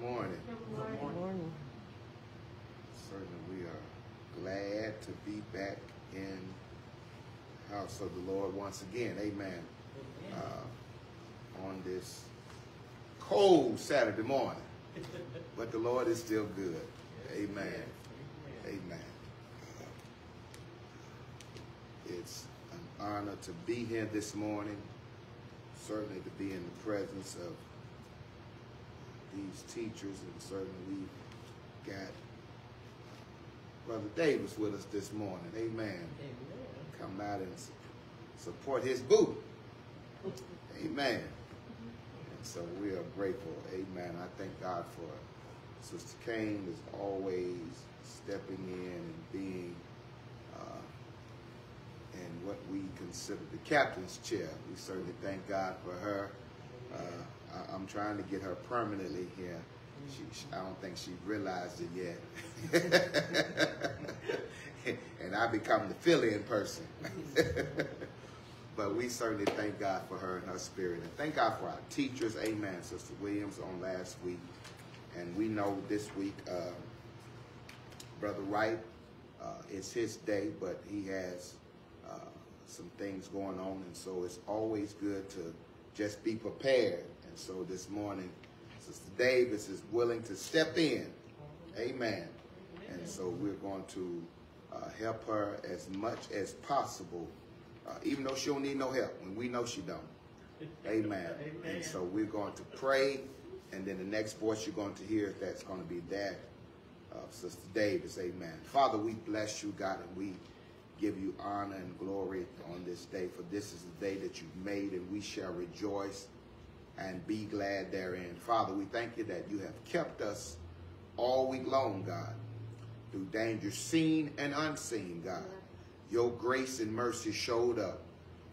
Good morning. Good morning. Certainly we are glad to be back in the house of the Lord once again. Amen. Uh, on this cold Saturday morning. But the Lord is still good. Amen. Amen. It's an honor to be here this morning. Certainly to be in the presence of these teachers, and certainly we've got Brother Davis with us this morning. Amen. Come out and support his booth. Amen. And so we are grateful. Amen. I thank God for it. Sister Kane is always stepping in and being uh, in what we consider the captain's chair. We certainly thank God for her. Uh, I, I'm trying to get her permanently here. She, she, I don't think she realized it yet. and I become the fill-in person. but we certainly thank God for her and her spirit. And thank God for our teachers. Amen. Sister Williams on last week. And we know this week, uh, Brother Wright, uh, it's his day, but he has uh, some things going on. And so it's always good to just be prepared. And so this morning, Sister Davis is willing to step in. Amen. And so we're going to uh, help her as much as possible, uh, even though she don't need no help, when we know she don't. Amen. And so we're going to pray, and then the next voice you're going to hear, that's going to be that of Sister Davis. Amen. Father, we bless you, God, and we give you honor and glory on this day, for this is the day that you've made, and we shall rejoice and be glad therein. Father, we thank you that you have kept us all week long, God, through danger seen and unseen, God. Your grace and mercy showed up.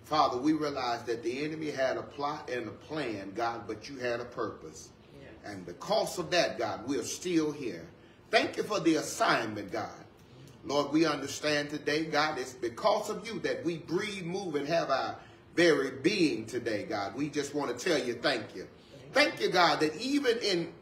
Father, we realize that the enemy had a plot and a plan, God, but you had a purpose. And because of that, God, we're still here. Thank you for the assignment, God. Lord, we understand today, God, it's because of you that we breathe, move, and have our very being today, God. We just want to tell you thank you. Thank you, God, that even in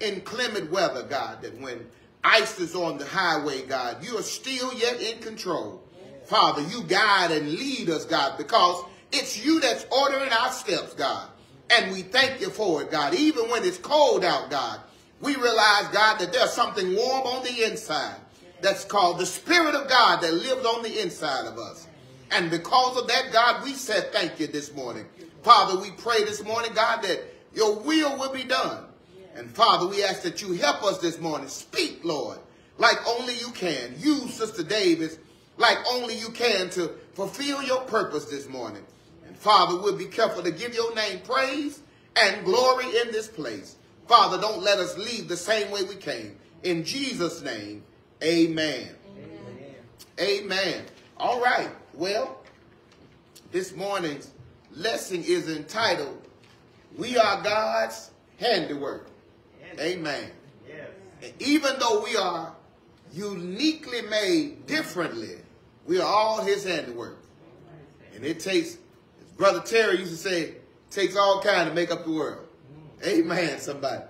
inclement weather, God, that when ice is on the highway, God, you are still yet in control. Father, you guide and lead us, God, because it's you that's ordering our steps, God. And we thank you for it, God. Even when it's cold out, God, we realize, God, that there's something warm on the inside that's called the Spirit of God that lives on the inside of us. And because of that, God, we said thank you this morning. Father, we pray this morning, God, that your will will be done. And Father, we ask that you help us this morning. Speak, Lord, like only you can. Use Sister Davis like only you can to fulfill your purpose this morning. And Father, we'll be careful to give your name praise and glory in this place. Father, don't let us leave the same way we came. In Jesus' name, amen. Amen. amen. All right. Well, this morning's lesson is entitled, We Are God's Handiwork. Amen. Yes. And even though we are uniquely made differently, we are all his handiwork. And it takes, as Brother Terry used to say, it takes all kind to make up the world. Amen, somebody.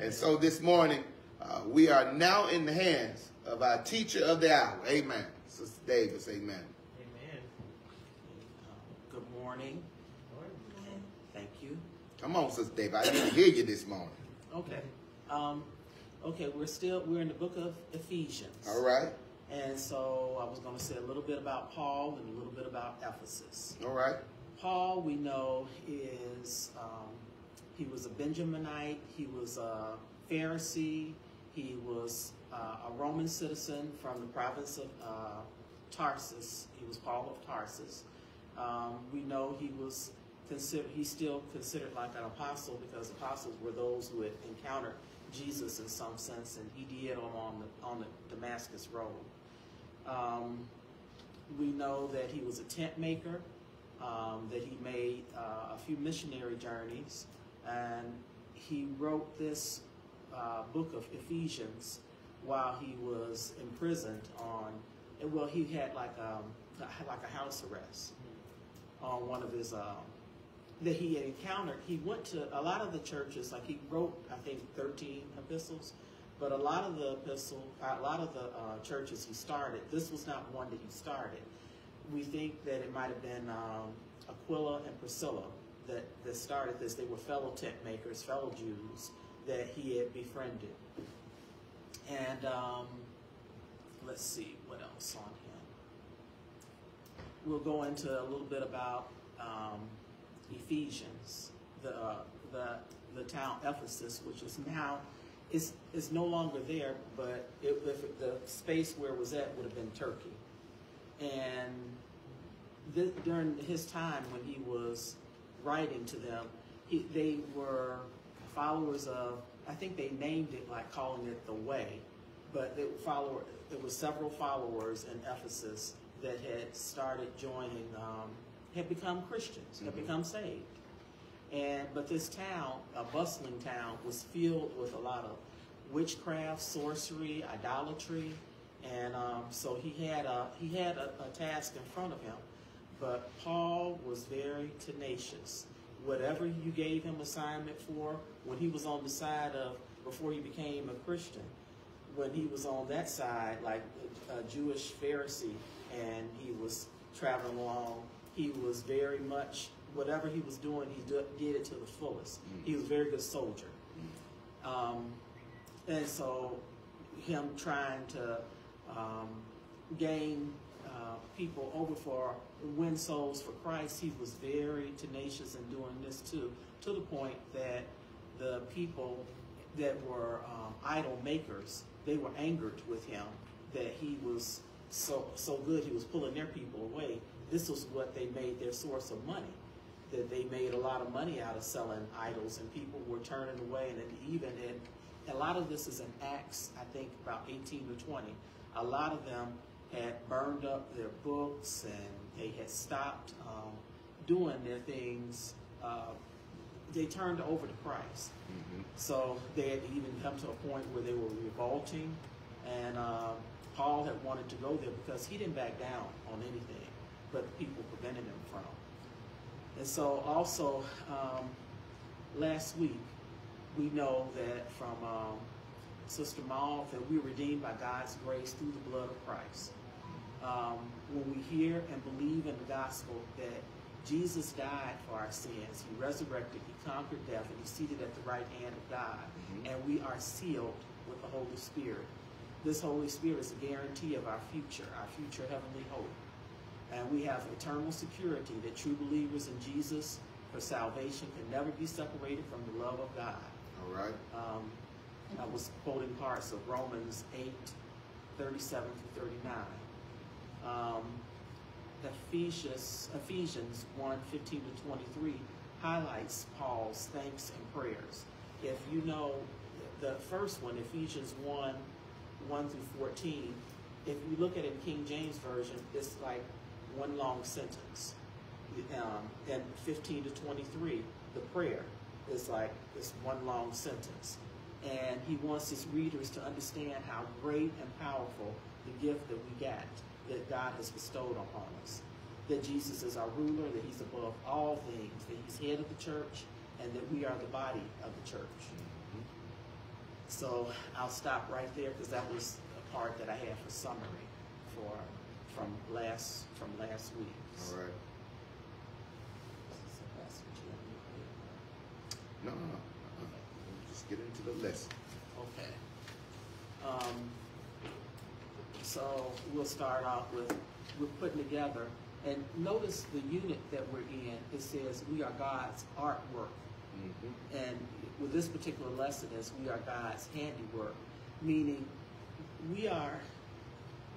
And so this morning, uh, we are now in the hands of our teacher of the hour. Amen. Sister Davis. Amen. Morning. Thank you. Come on, Sister Davis. I didn't hear you this morning. Okay. Um, okay, we're still we're in the book of Ephesians. All right. And so I was going to say a little bit about Paul and a little bit about Ephesus. All right. Paul, we know, is um, he was a Benjaminite. He was a Pharisee. He was uh, a Roman citizen from the province of uh, Tarsus. He was Paul of Tarsus. Um, we know he was considered. He's still considered like an apostle because apostles were those who had encountered Jesus in some sense, and he did on the on the Damascus road. Um, we know that he was a tent maker, um, that he made uh, a few missionary journeys, and he wrote this uh, book of Ephesians while he was imprisoned on. Well, he had like um, like a house arrest on one of his um, that he had encountered, he went to a lot of the churches, like he wrote, I think, 13 epistles, but a lot of the epistle, a lot of the uh, churches he started, this was not one that he started. We think that it might have been um, Aquila and Priscilla that, that started this. They were fellow tent makers, fellow Jews that he had befriended. And um, let's see what else on him. We'll go into a little bit about um, Ephesians, the, the, the town Ephesus, which is now, is, is no longer there, but it, if the space where it was at would have been Turkey. And th- during his time when he was writing to them, he, they were followers of, I think they named it like calling it the way, but it follower, it was several followers in Ephesus that had started joining, um, had become Christians, had Mhm. become saved. And but this town, a bustling town, was filled with a lot of witchcraft, sorcery, idolatry, and um, so he had a he had a, a task in front of him. But Paul was very tenacious. Whatever you gave him assignment for, when he was on the side of before he became a Christian, when he was on that side, like a Jewish Pharisee, and he was traveling along, he was very much whatever he was doing, he did it to the fullest. He was a very good soldier. Um, and so, him trying to um, gain uh, people over for win souls for Christ, he was very tenacious in doing this too, to the point that the people that were um, idol makers, they were angered with him that he was so so good, he was pulling their people away. This was what they made their source of money that they made a lot of money out of selling idols and people were turning away and even in a lot of this is in acts i think about 18 to 20 a lot of them had burned up their books and they had stopped um, doing their things uh, they turned over to christ Mhm. so they had even come to a point where they were revolting and uh, paul had wanted to go there because he didn't back down on anything but the people prevented him from and so also, um, last week, we know that from um, Sister Maul that we're redeemed by God's grace through the blood of Christ. Um, when we hear and believe in the gospel that Jesus died for our sins, he resurrected, he conquered death, and he's seated at the right hand of God, Mhm. and we are sealed with the Holy Spirit. This Holy Spirit is a guarantee of our future, our future heavenly hope. And we have eternal security that true believers in Jesus for salvation can never be separated from the love of God. All right. Um, I was quoting parts of Romans 8, 37 through 39. Um, Ephesians, Ephesians 1, 15 to 23 highlights Paul's thanks and prayers. If you know the first one, Ephesians 1, 1 through 14, if we look at it in King James Version, it's like one long sentence. Um, and 15 to 23, the prayer is like this one long sentence. And he wants his readers to understand how great and powerful the gift that we got, that God has bestowed upon us. That Jesus is our ruler, that he's above all things, that he's head of the church, and that we are the body of the church. So I'll stop right there because that was a part that I had for summary for from last from last week. All right. No, no, no. Uh-uh. Just get into the lesson. Okay. Um, so we'll start off with we're putting together and notice the unit that we're in. It says we are God's artwork. Mm-hmm. And with this particular lesson is we are God's handiwork, meaning we are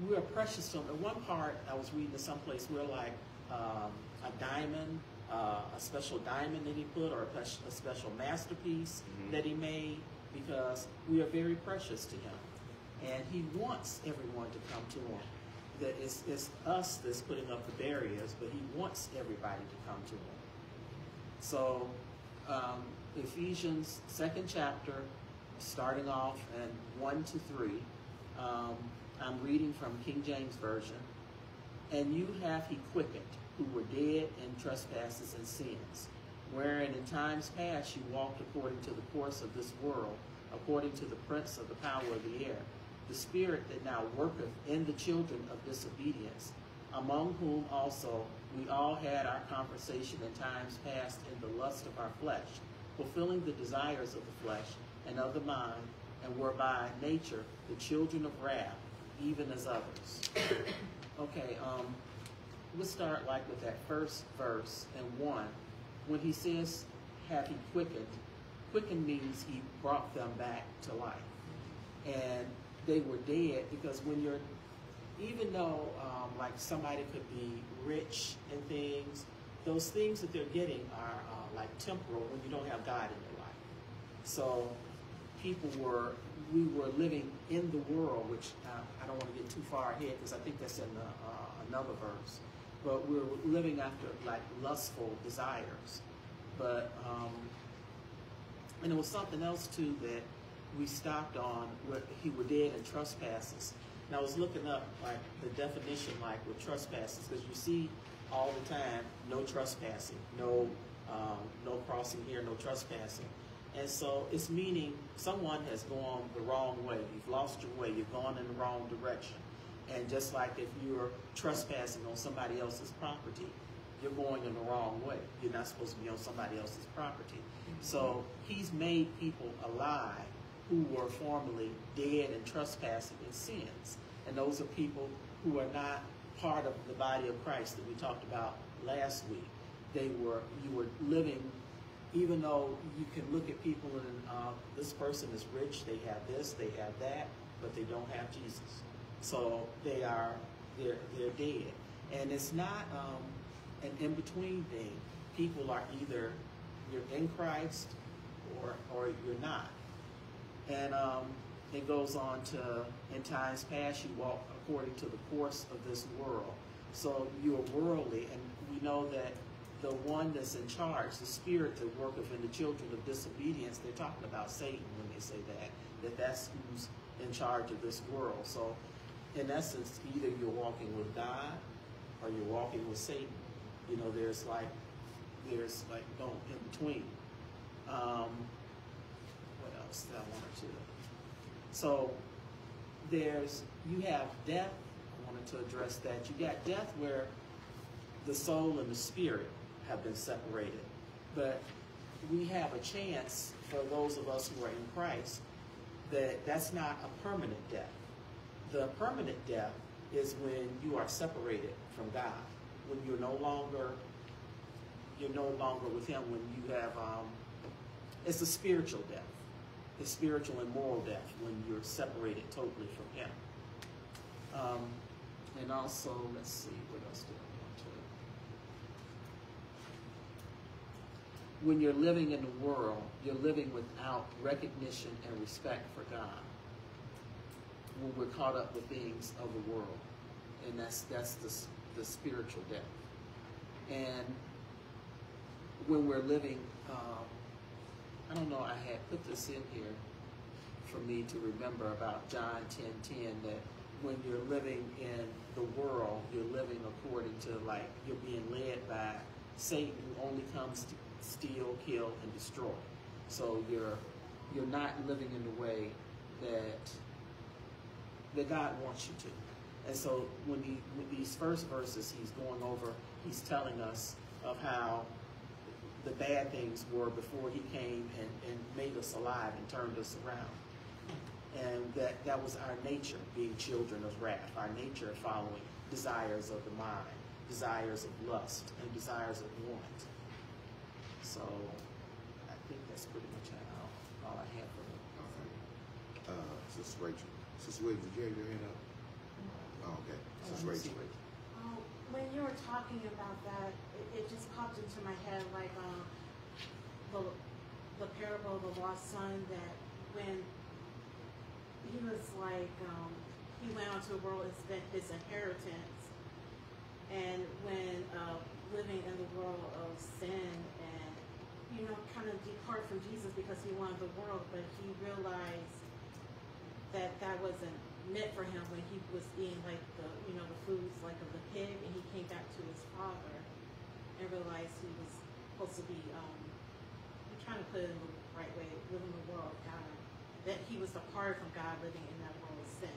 we are precious to Him. In one part, I was reading in someplace we're like um, a diamond, uh, a special diamond that He put, or a, a special masterpiece Mhm. that He made, because we are very precious to Him, and He wants everyone to come to Him. That it's, it's us that's putting up the barriers, but He wants everybody to come to Him. So, um, Ephesians second chapter, starting off in one to three. Um, I'm reading from King James version. And you have he quickened, who were dead in trespasses and sins, wherein in times past you walked according to the course of this world, according to the prince of the power of the air, the spirit that now worketh in the children of disobedience, among whom also we all had our conversation in times past in the lust of our flesh, fulfilling the desires of the flesh and of the mind, and were by nature the children of wrath, even as others. Okay, um, let's start like with that first verse and one. When he says, have he quickened, quickened means he brought them back to life. And they were dead because when you're, even though um, like somebody could be rich and things, those things that they're getting are uh, like temporal when you don't have God in your life. So people were, we were living in the world, which uh, I don't want to get too far ahead because I think that's in the, uh, another verse. But we we're living after like lustful desires. But um, and there was something else too that we stopped on where he were dead in trespasses. And I was looking up like the definition like with trespasses because you see all the time no trespassing, no um, no crossing here, no trespassing. And so it's meaning someone has gone the wrong way. You've lost your way. You've gone in the wrong direction. And just like if you're trespassing on somebody else's property, you're going in the wrong way. You're not supposed to be on somebody else's property. So he's made people alive who were formerly dead and trespassing in sins. And those are people who are not part of the body of Christ that we talked about last week. They were, you were living, even though you can look at people and uh, this person is rich, they have this, they have that, but they don't have Jesus. So they are, they're, they're dead. And it's not um, an in-between thing. People are either you're in Christ or, or you're not. And um, it goes on to, in times past, you walk according to the course of this world. So you're worldly, and we know that the one that's in charge, the spirit that worketh in the children of disobedience, they're talking about Satan when they say that, that that's who's in charge of this world. So in essence, either you're walking with God or you're walking with Satan. You know, there's like, there's like no in between. Um, what else that I wanted to? So there's, you have death. I wanted to address that. You got death where the soul and the spirit have been separated. But we have a chance for those of us who are in Christ that that's not a permanent death. The permanent death is when you are separated from God, when you're no longer you're no longer with Him. When you have um, it's a spiritual death, it's spiritual and moral death when you're separated totally from Him. Um, and also, let's see, what else did I want to? When you're living in the world, you're living without recognition and respect for God when we're caught up with things of the world, and that's that's the the spiritual death. And when we're living, um, I don't know. I had put this in here for me to remember about John ten ten that when you're living in the world, you're living according to like you're being led by Satan, who only comes to steal, kill, and destroy. So you're you're not living in the way that that God wants you to. And so when he with these first verses he's going over, he's telling us of how the bad things were before he came and, and made us alive and turned us around. And that, that was our nature, being children of wrath, our nature following desires of the mind, desires of lust, and desires of want. So I think that's pretty much all, all I have for them. Okay. Uh, Sister Rachel. Sister Williams, did you have your hand up? Oh, okay. Oh, Sister let me Rachel. what- Um, when you were talking about that, it, it just popped into my head like um, the the parable of the lost son. That when he was like um, he went out to the world and spent his inheritance, and when uh, living in the world of sin and you know kind of depart from Jesus because he wanted the world, but he realized that that wasn't meant for him when he was eating like the you know the foods like of the pig and he came back to his father and realized he was supposed to be, um, I'm trying to put it in the right way, living the world of God. That he was departed from God, living in that world of sin.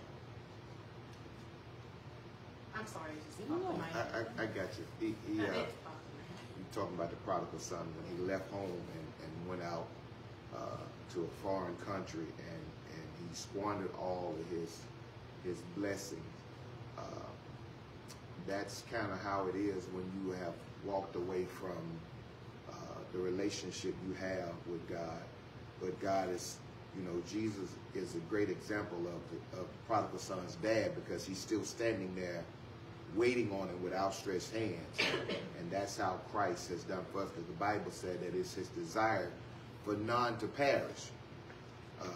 I'm sorry, it just my I. I, I got you. He, he, it popped in my head. you talking about the prodigal son when he left home and, and went out uh, to a foreign country and, and he squandered all of his his blessings. Uh, that's kind of how it is when you have walked away from uh, the relationship you have with God. But God is, you know, Jesus is a great example of the, of the prodigal son's dad because he's still standing there waiting on him with outstretched hands. And that's how Christ has done for us because the Bible said that it's his desire for none to perish, uh,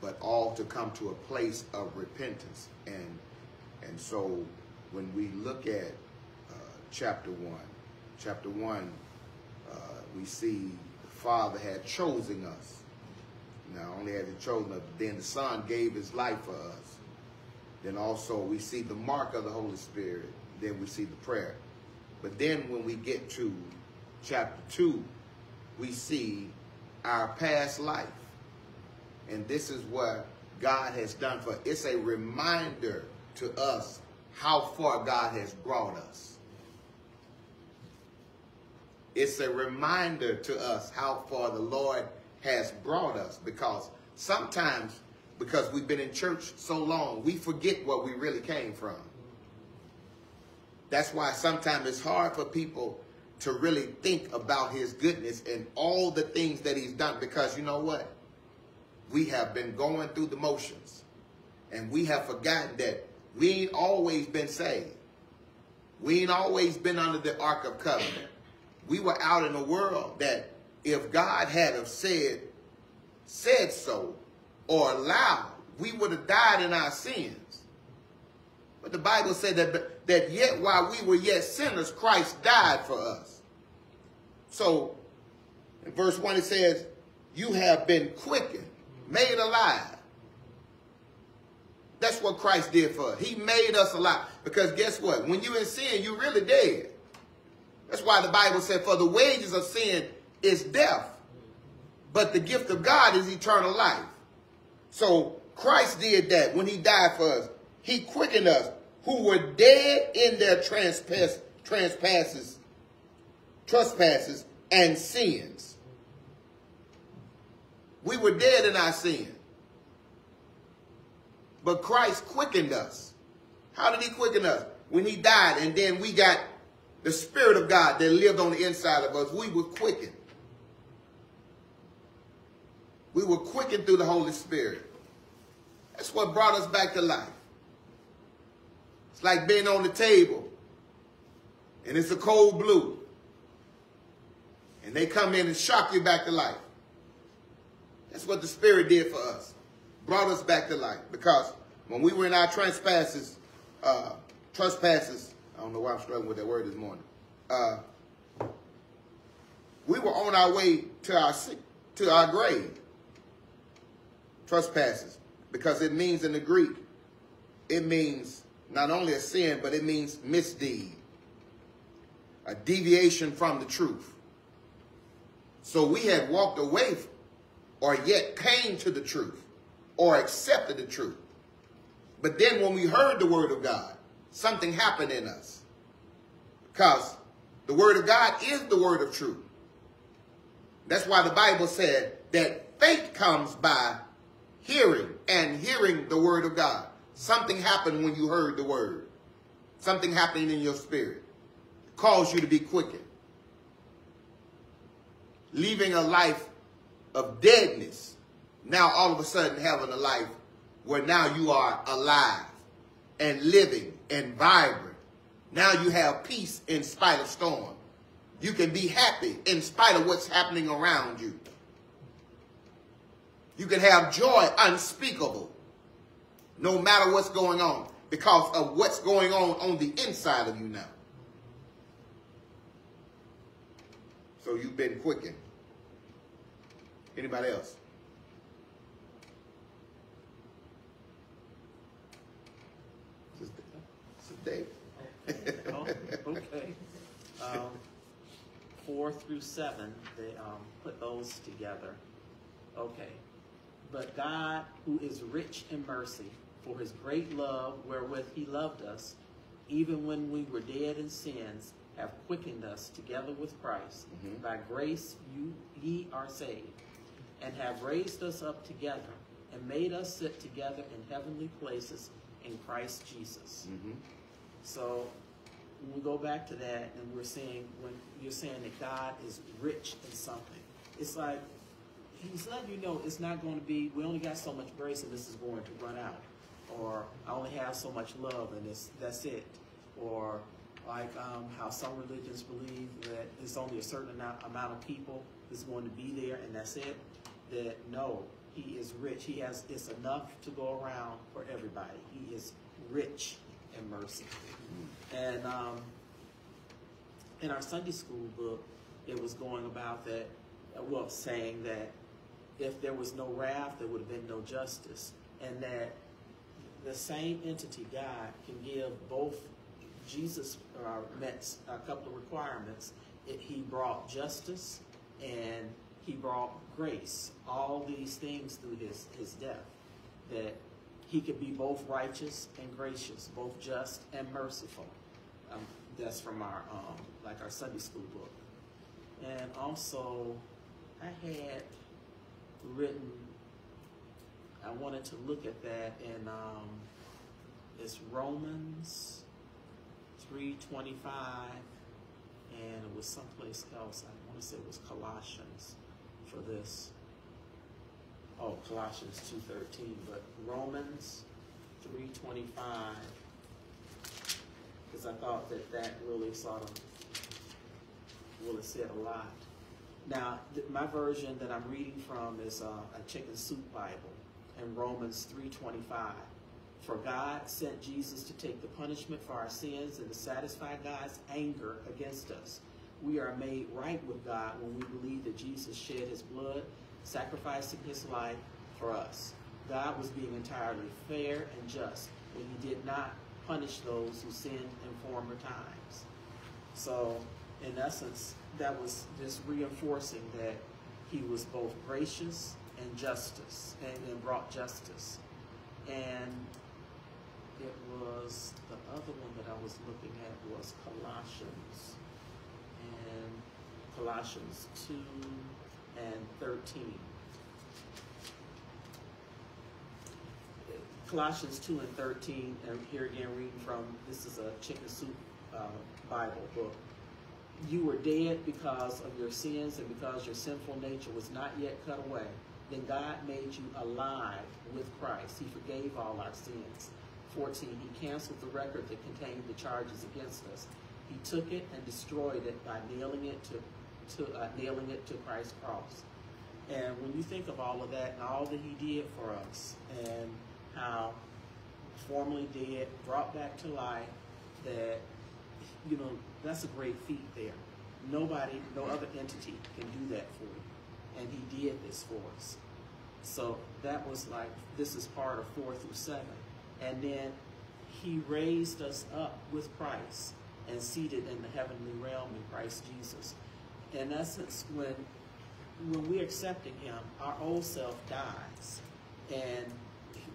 but all to come to a place of repentance. And, and so when we look at uh, chapter 1, chapter 1, uh, we see the Father had chosen us. Not only had he chosen us, but then the Son gave his life for us. Then also we see the mark of the Holy Spirit. Then we see the prayer. But then when we get to chapter 2, we see our past life. And this is what God has done for us. It's a reminder to us how far God has brought us. It's a reminder to us how far the Lord has brought us because sometimes because we've been in church so long, we forget what we really came from. That's why sometimes it's hard for people to really think about his goodness and all the things that he's done because you know what? We have been going through the motions and we have forgotten that we ain't always been saved. We ain't always been under the Ark of Covenant. We were out in a world that if God had have said, said so, or allowed, we would have died in our sins. But the Bible said that, that yet while we were yet sinners, Christ died for us. So in verse 1 it says, You have been quickened, made alive. That's what Christ did for us. He made us alive. Because guess what? When you're in sin, you're really dead. That's why the Bible said, For the wages of sin is death, but the gift of God is eternal life. So Christ did that when he died for us. He quickened us who were dead in their transpass, transpasses, trespasses and sins. We were dead in our sin. But Christ quickened us. How did he quicken us? When he died and then we got the Spirit of God that lived on the inside of us. We were quickened. We were quickened through the Holy Spirit. That's what brought us back to life. It's like being on the table and it's a code blue. And they come in and shock you back to life. That's what the Spirit did for us. Brought us back to life. Because when we were in our trespasses, uh, trespasses, I don't know why I'm struggling with that word this morning. Uh, we were on our way to our to our grave. Trespasses, because it means in the Greek, it means not only a sin, but it means misdeed, a deviation from the truth. So we had walked away, or yet came to the truth, or accepted the truth. But then when we heard the word of God, something happened in us. Because the word of God is the word of truth. That's why the Bible said that faith comes by hearing and hearing the word of God. Something happened when you heard the word. Something happening in your spirit caused you to be quickened. Leaving a life of deadness, now all of a sudden having a life where now you are alive and living and vibrant. Now you have peace in spite of storm. You can be happy in spite of what's happening around you. You can have joy unspeakable no matter what's going on because of what's going on on the inside of you now. So you've been quickened. Anybody else? Dave. Oh, okay. Um, four through seven, they um, put those together. Okay. But God, who is rich in mercy, for his great love wherewith he loved us, even when we were dead in sins, have quickened us together with Christ. Mhm. By grace you ye are saved, and have raised us up together, and made us sit together in heavenly places in Christ Jesus. Mhm. So when we go back to that and we're saying when you're saying that God is rich in something, it's like he's letting you know it's not going to be we only got so much grace and this is going to run out. Or I only have so much love and it's that's it. Or like um, how some religions believe that it's only a certain amount, amount of people that's going to be there and that's it. That no, he is rich. He has it's enough to go around for everybody. He is rich in mercy. And um, in our Sunday school book, it was going about that, well, saying that if there was no wrath, there would have been no justice. And that the same entity, God, can give both. Jesus uh, met a couple of requirements. It, he brought justice and he brought grace. All these things through his, his death. That he could be both righteous and gracious, both just and merciful. Um, that's from our um, like our Sunday school book. And also, I had written. I wanted to look at that and um, it's Romans three twenty five, and it was someplace else. I want to say it was Colossians for this. Oh, Colossians two thirteen, but Romans three twenty five, because I thought that that really sort of really said a lot. Now, my version that I'm reading from is uh, a Chicken Soup Bible, in Romans three twenty five. For God sent Jesus to take the punishment for our sins and to satisfy God's anger against us. We are made right with God when we believe that Jesus shed his blood, sacrificing his life for us. God was being entirely fair and just when he did not punish those who sinned in former times. So, in essence, that was just reinforcing that he was both gracious and justice and, and brought justice. And it was the other one that I was looking at was Colossians and Colossians 2 and 13. Colossians 2 and 13, and here again reading from this is a chicken soup uh, Bible book. You were dead because of your sins and because your sinful nature was not yet cut away. Then God made you alive with Christ. He forgave all our sins. 14. He canceled the record that contained the charges against us. He took it and destroyed it by nailing it to, to uh, nailing it to Christ's cross. And when you think of all of that and all that He did for us, and how formerly dead, brought back to life, that you know that's a great feat there. Nobody, no other entity can do that for you, and He did this for us. So that was like this is part of four through seven. And then he raised us up with Christ and seated in the heavenly realm in Christ Jesus. In essence, when when we're accepting him, our old self dies. And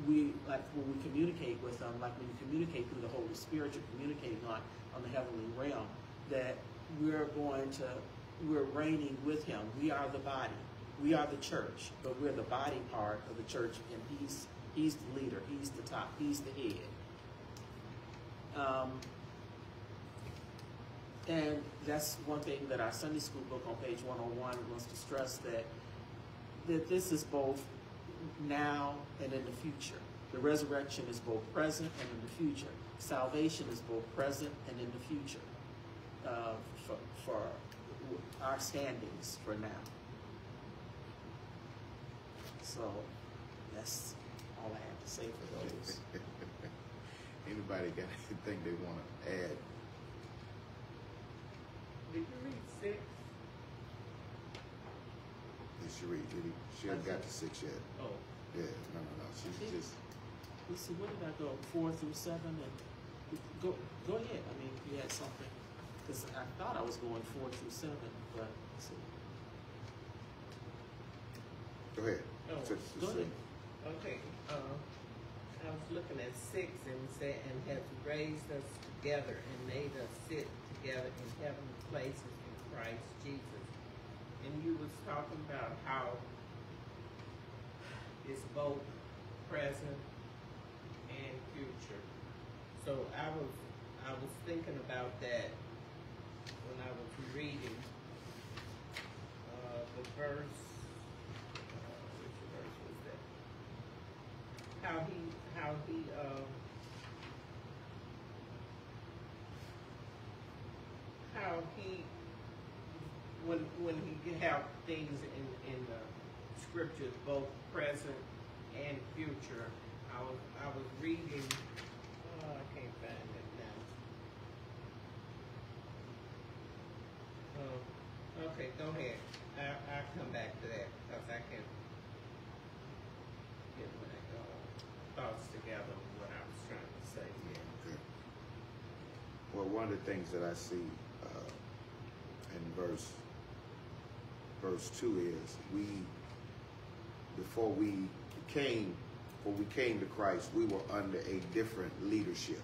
we like when we communicate with him, like when you communicate through the Holy Spirit, you're communicating on, on the heavenly realm, that we're going to we're reigning with him. We are the body. We are the church, but we're the body part of the church, and he's He's the leader. He's the top. He's the head. Um, and that's one thing that our Sunday school book on page 101 wants to stress that that this is both now and in the future. The resurrection is both present and in the future. Salvation is both present and in the future uh, for, for our standings for now. So that's all I have to say for those. Anybody got anything they want to add? Did you read six? Did she read? Did he? She hasn't got to six yet. Oh, Yeah, no, no, no. She's She- just. Let's see, where did I go? Four through seven, and go go ahead. I mean, if you had something. Because I thought I was going four through seven, but, let's see. Go ahead. Oh, Sister go ahead. Okay, uh, I was looking at six and it said, and has raised us together and made us sit together in heavenly places in Christ Jesus. And you was talking about how it's both present and future. So I was, I was thinking about that when I was reading, uh, the verse, uh, which verse was that? how he how he uh, how he when when he have things in in the scriptures both present and future. I was I was reading. Oh, I can't find it now. Oh, okay, go ahead. I I'll come back to that because I can get my uh, thoughts together what I was trying to say. Yeah. Okay. Well, one of the things that I see uh, in verse verse two is we before we came before we came to Christ, we were under a different leadership,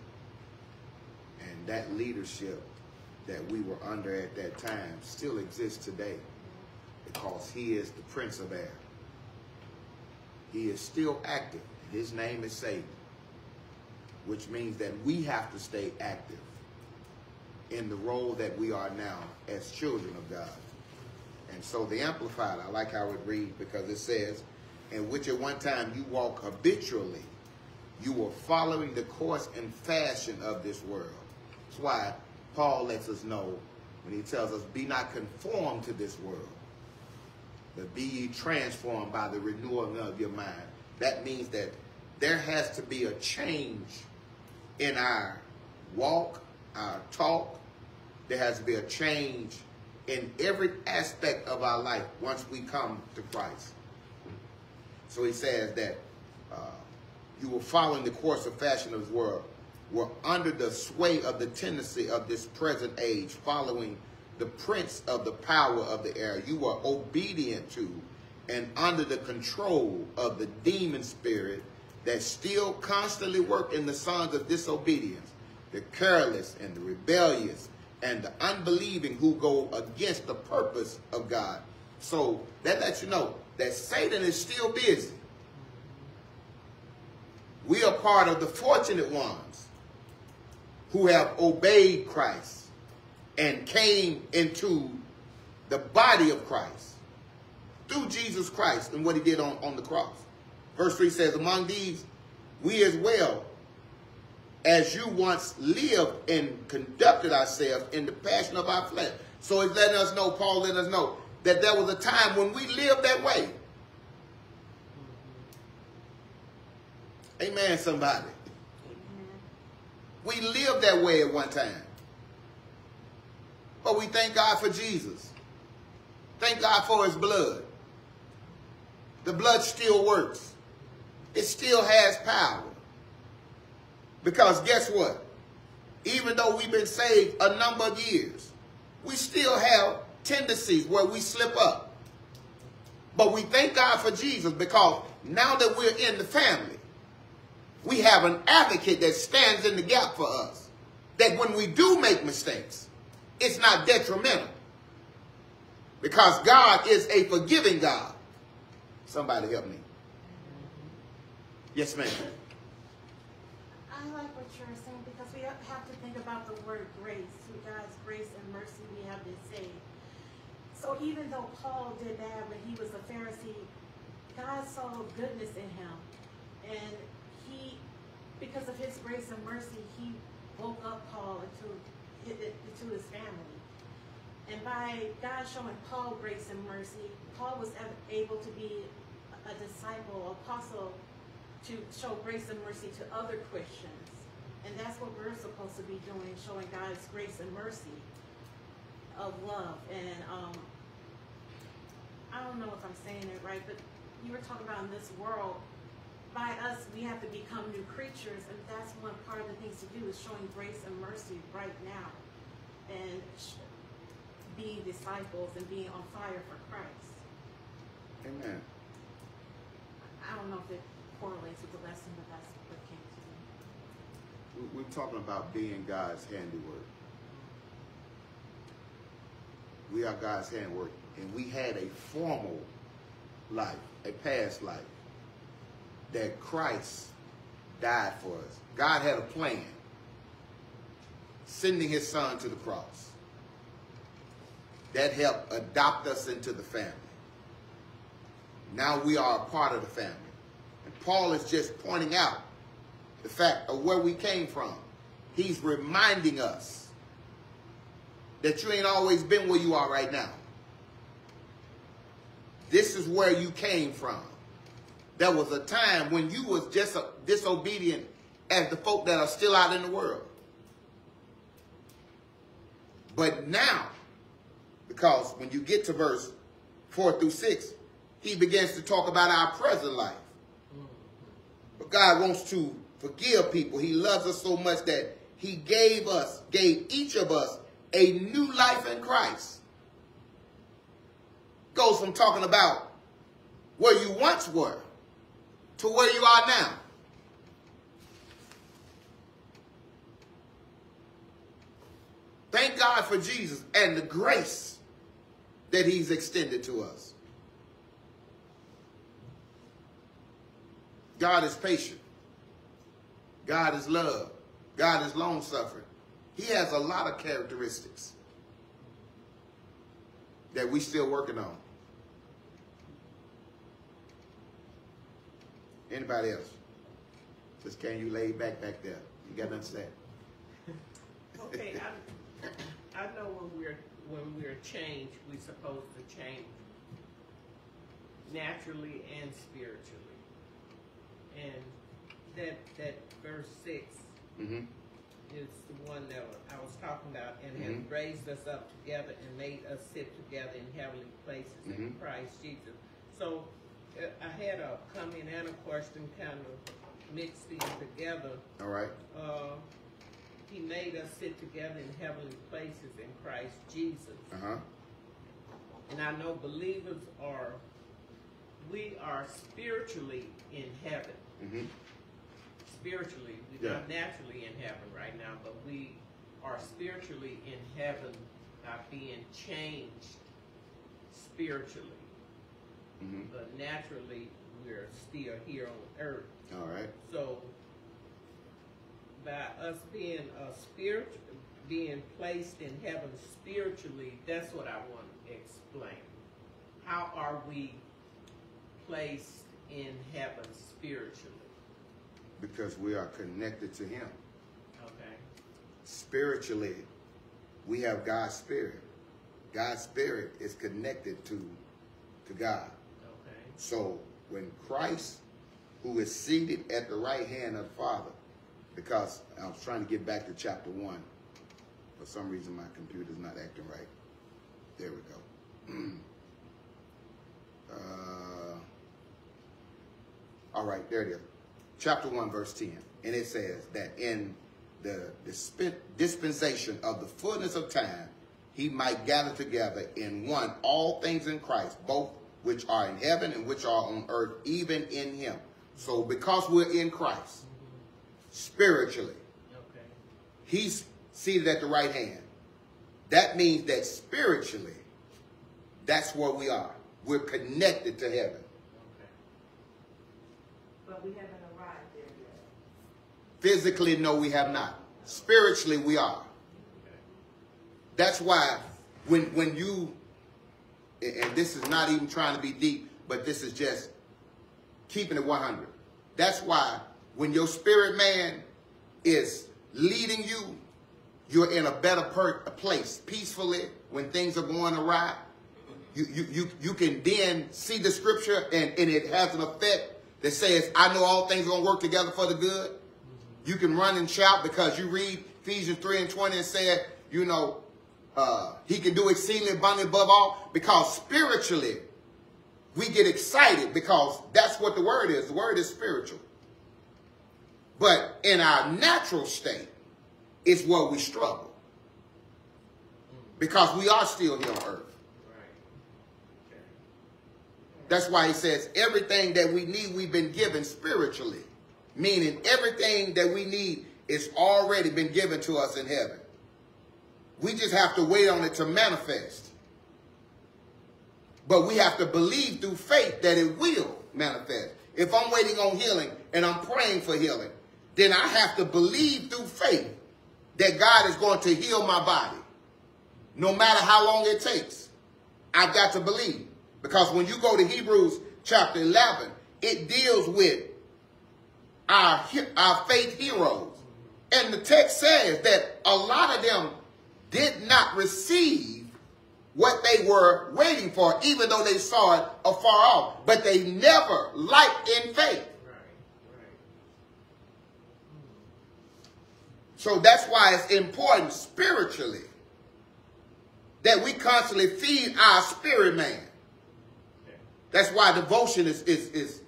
and that leadership that we were under at that time still exists today because He is the Prince of Air. He is still active. His name is Satan, which means that we have to stay active in the role that we are now as children of God. And so the Amplified, I like how it reads because it says, in which at one time you walk habitually, you were following the course and fashion of this world. That's why Paul lets us know when he tells us, be not conformed to this world, but be ye transformed by the renewing of your mind. That means that there has to be a change in our walk, our talk. There has to be a change in every aspect of our life once we come to Christ. So he says that uh, you were following the course of fashion of this world, were under the sway of the tendency of this present age, following the prince of the power of the air. You were obedient to and under the control of the demon spirit that still constantly work in the sons of disobedience, the careless and the rebellious and the unbelieving who go against the purpose of God. So that lets you know that Satan is still busy. We are part of the fortunate ones who have obeyed Christ and came into the body of Christ through Jesus Christ and what he did on, on the cross. Verse 3 says, Among these, we as well as you once lived and conducted ourselves in the passion of our flesh. So he's letting us know, Paul letting us know, that there was a time when we lived that way. Amen, somebody. We lived that way at one time. But we thank God for Jesus. Thank God for his blood. The blood still works. It still has power. Because guess what? Even though we've been saved a number of years, we still have tendencies where we slip up. But we thank God for Jesus because now that we're in the family, we have an advocate that stands in the gap for us. That when we do make mistakes, it's not detrimental. Because God is a forgiving God. Somebody help me. Yes, ma'am. I like what you're saying because we have to think about the word grace. Through God's grace and mercy, we have been saved. So even though Paul did bad when he was a Pharisee, God saw goodness in him. And he, because of his grace and mercy, he woke up Paul into, into his family. And by God showing Paul grace and mercy, Paul was able to be a disciple, apostle, to show grace and mercy to other Christians. And that's what we're supposed to be doing, showing God's grace and mercy of love. And um, I don't know if I'm saying it right, but you were talking about in this world, by us, we have to become new creatures. And that's one part of the things to do is showing grace and mercy right now. And being disciples and being on fire for Christ. Amen. I don't know if it correlates with the lesson, but that's what came to me. We- We're talking about being God's handiwork. We are God's handiwork. And we had a formal life, a past life, that Christ died for us. God had a plan, sending his son to the cross. That helped adopt us into the family. Now we are a part of the family. And Paul is just pointing out the fact of where we came from. He's reminding us that you ain't always been where you are right now. This is where you came from. There was a time when you was just disobedient as the folk that are still out in the world. But now, because when you get to verse 4 through 6, he begins to talk about our present life. But God wants to forgive people. He loves us so much that he gave us, gave each of us a new life in Christ. Goes from talking about where you once were to where you are now. Thank God for Jesus and the grace that he's extended to us. God is patient. God is love. God is long suffering. He has a lot of characteristics that we're still working on. Anybody else? Just can you lay back back there? You got nothing to say? Okay, I, I know when we're, when we're changed, we're supposed to change naturally and spiritually. And that, that verse six Mm-hmm. is the one that I was talking about, and has Mhm. raised us up together and made us sit together in heavenly places in Mhm. Christ Jesus. So I had a comment and a question kind of mixed in together. All right. Uh, he made us sit together in heavenly places in Christ Jesus. Uh-huh. And I know believers are, we are spiritually in heaven. Mm-hmm. Spiritually, we're Yeah. not naturally in heaven right now, but we are spiritually in heaven by being changed spiritually. Mm-hmm. But naturally, we're still here on earth. All right. So, by us being a spirit, being placed in heaven spiritually, that's what I want to explain. How are we placed in heaven spiritually? Because we are connected to him. Okay. Spiritually, we have God's spirit. God's spirit is connected to, to God. So when Christ, who is seated at the right hand of the Father, because I was trying to get back to chapter one. For some reason, my computer's not acting right. There we go. uh, all right, there it is. Chapter 1, verse 10. And it says that in the disp- dispensation of the fullness of time, he might gather together in one all things in Christ, both which are in heaven and which are on earth, even in him. So because we're in Christ, spiritually, Okay. he's seated at the right hand. That means that spiritually, that's where we are. We're connected to heaven. Okay. But we haven't arrived there yet. Physically, no, we have not. Spiritually, we are. Okay. That's why when when you and this is not even trying to be deep, but this is just keeping it 100. That's why when your spirit man is leading you, you're in a better place peacefully when things are going awry. You, you, you, you can then see the scripture and, and it has an effect that says, I know all things are going to work together for the good. You can run and shout because you read Ephesians 3 and 20 and said, you know, uh, he can do exceedingly abundantly above all because spiritually we get excited because that's what the word is. The word is spiritual. But in our natural state is where we struggle. because we are still here on earth. That's why he says everything that we need, we've been given spiritually. Meaning everything that we need is already been given to us in heaven. We just have to wait on it to manifest. But we have to believe through faith that it will manifest. If I'm waiting on healing and I'm praying for healing, then I have to believe through faith that God is going to heal my body. No matter how long it takes. I've got to believe. Because when you go to Hebrews chapter 11, it deals with our, our faith heroes. And the text says that a lot of them did not receive what they were waiting for, even though they saw it afar off. But they never liked in faith. So that's why it's important spiritually that we constantly feed our spirit man. That's why devotion is, is, is,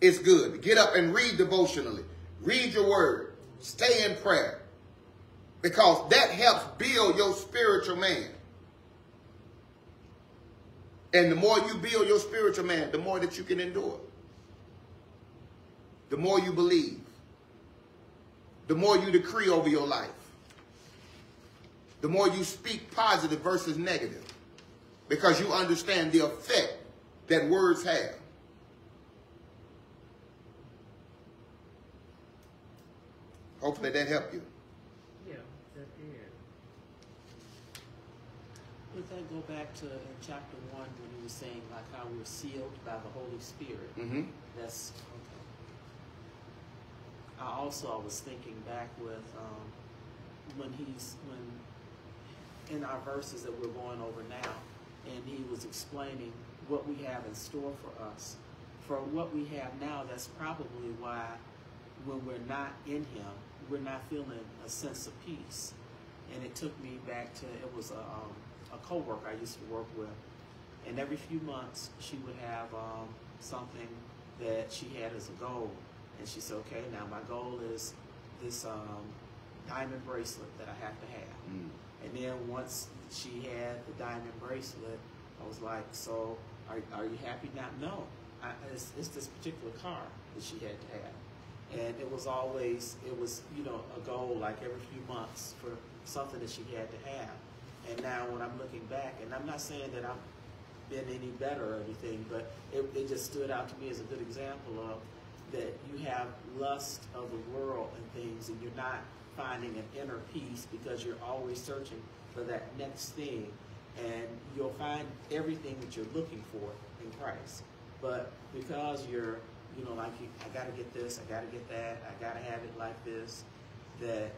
is good. Get up and read devotionally. Read your word. Stay in prayer. Because that helps build your spiritual man. And the more you build your spiritual man, the more that you can endure. The more you believe. The more you decree over your life. The more you speak positive versus negative. Because you understand the effect that words have. Hopefully that helped you. Yeah, that did. Would that go back to in chapter one when he was saying like how we're sealed by the Holy Spirit? Mm-hmm. That's okay. I also I was thinking back with um, when he's when in our verses that we're going over now, and he was explaining what we have in store for us. For what we have now, that's probably why when we're not in him, we're not feeling a sense of peace. And it took me back to it was a um, a coworker I used to work with, and every few months she would have um, something that she had as a goal, and she said, "Okay, now my goal is this um, diamond bracelet that I have to have." Mm. And then once she had the diamond bracelet, I was like, "So are, are you happy now?" No, I, it's, it's this particular car that she had to have, and it was always it was you know a goal like every few months for something that she had to have. And now when I'm looking back, and I'm not saying that I've been any better or anything, but it, it just stood out to me as a good example of that you have lust of the world and things, and you're not finding an inner peace because you're always searching for that next thing, and you'll find everything that you're looking for in Christ. But because you're, you know, like I got to get this, I got to get that, I got to have it like this, that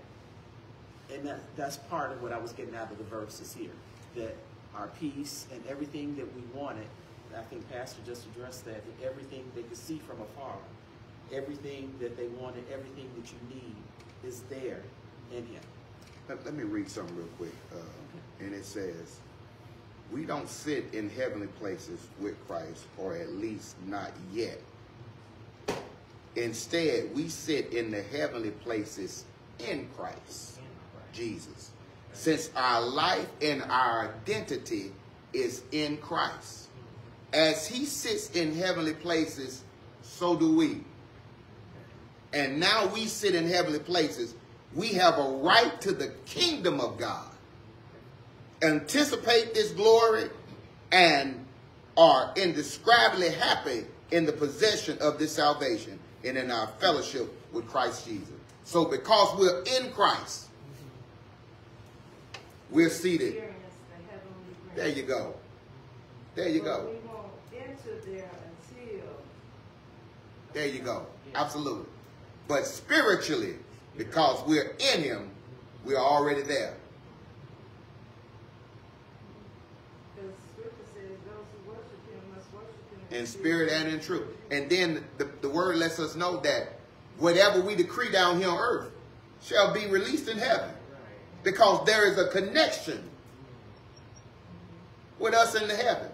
and that, that's part of what I was getting out of the verses here. That our peace and everything that we wanted, I think Pastor just addressed that, that everything they could see from afar, everything that they wanted, everything that you need is there in Him. Let, let me read something real quick. Uh, and it says, We don't sit in heavenly places with Christ, or at least not yet. Instead, we sit in the heavenly places in Christ. Jesus. Since our life and our identity is in Christ. As he sits in heavenly places, so do we. And now we sit in heavenly places. We have a right to the kingdom of God. Anticipate this glory and are indescribably happy in the possession of this salvation and in our fellowship with Christ Jesus. So because we're in Christ, we're seated. The. There you go. There you But go. We won't enter there until There you go. Absolutely. But spiritually, because we're in him, we're already there. the scripture says those who worship him must worship him In spirit and in truth. And then the, the word lets us know that whatever we decree down here on earth shall be released in heaven. Because there is a connection with us in the heaven.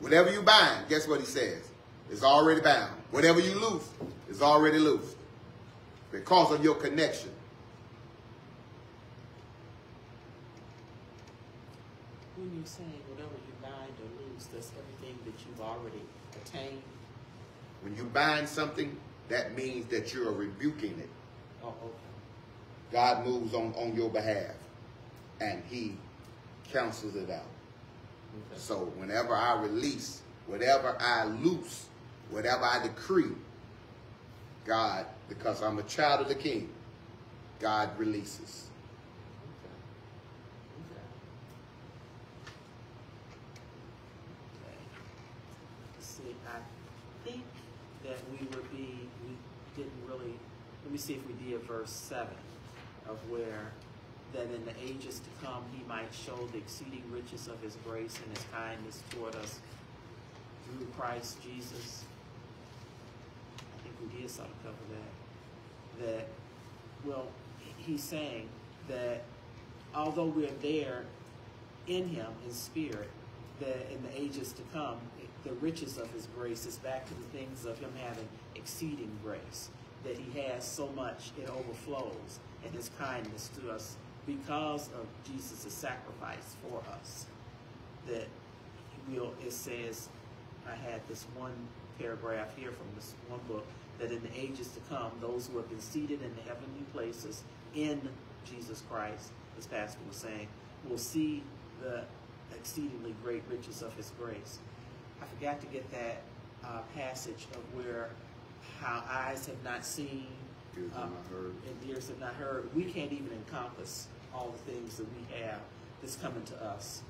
Whatever you bind, guess what he says? It's already bound. Whatever you loose is already loose. Because of your connection. when you're saying whatever you bind or loose, that's everything that you've already attained. When you bind something, that means that you're rebuking it. Okay. God moves on, on your behalf and he cancels it out. Okay. So whenever I release, whatever I loose, whatever I decree, God, because I'm a child of the king, God releases. Okay. Okay. Okay. See, I think that we would be, we didn't really, let me see if we did verse seven of where, that in the ages to come, he might show the exceeding riches of his grace and his kindness toward us through Christ Jesus. I think we did sort of cover that. That, well, he's saying that although we're there in him in spirit, that in the ages to come, the riches of his grace is back to the things of him having exceeding grace. That he has so much, it overflows, and his kindness to us because of Jesus' sacrifice for us. That will it says, I had this one paragraph here from this one book, that in the ages to come, those who have been seated in the heavenly places in Jesus Christ, as Pastor was saying, will see the exceedingly great riches of his grace. I forgot to get that uh, passage of where how eyes have not seen, Ears have um, and ears have not heard. We can't even encompass all the things that we have that's coming to us.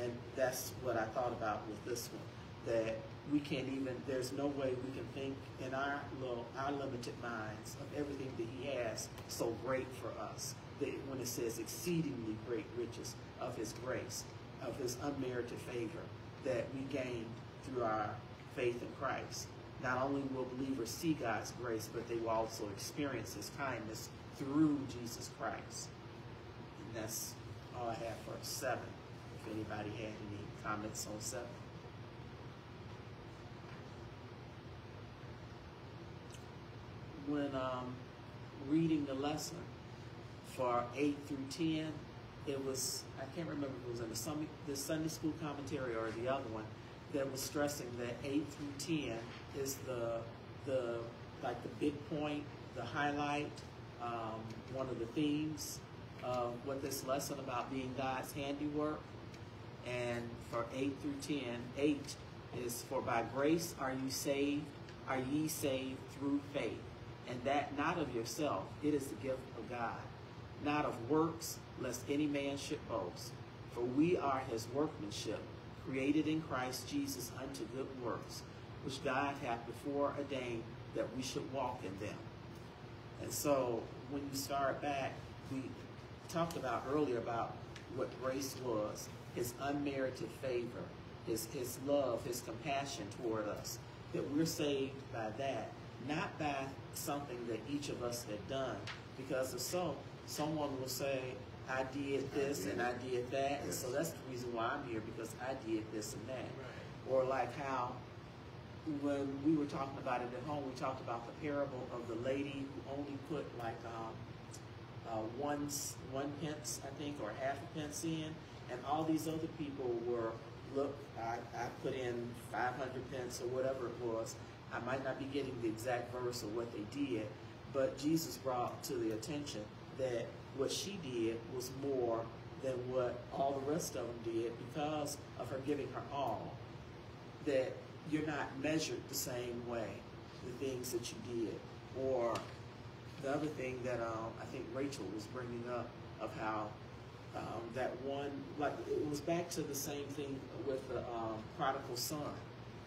And that's what I thought about with this one. That we can't even, there's no way we can think in our little, our limited minds of everything that He has so great for us. That when it says exceedingly great riches of His grace, of His unmerited favor that we gain through our faith in Christ. Not only will believers see God's grace, but they will also experience His kindness through Jesus Christ. And that's all I have for seven. If anybody had any comments on seven. When um, reading the lesson for eight through ten, it was I can't remember if it was in the Sunday, the Sunday school commentary or the other one that was stressing that eight through ten is the the like the big point, the highlight, um, one of the themes of what this lesson about being God's handiwork. And for eight through ten, eight is for by grace are you saved, are ye saved through faith, and that not of yourself, it is the gift of God, not of works, lest any man should boast. For we are his workmanship, created in Christ Jesus unto good works, which God hath before ordained that we should walk in them. And so when you start back, we talked about earlier about what grace was, his unmerited favor, his, his love, his compassion toward us, that we're saved by that, not by something that each of us had done. Because if so, someone will say, I did this and I did that, and so that's the reason why I'm here, because I did this and that. Or like how when we were talking about it at home, we talked about the parable of the lady who only put like um, uh, one one pence, I think, or half a pence in, and all these other people were, look, I, I put in 500 pence or whatever it was. I might not be getting the exact verse of what they did, but Jesus brought to the attention that what she did was more than what all the rest of them did because of her giving her all that you're not measured the same way, the things that you did. Or the other thing that um, I think Rachel was bringing up of how um, that one, like it was back to the same thing with the um, prodigal son,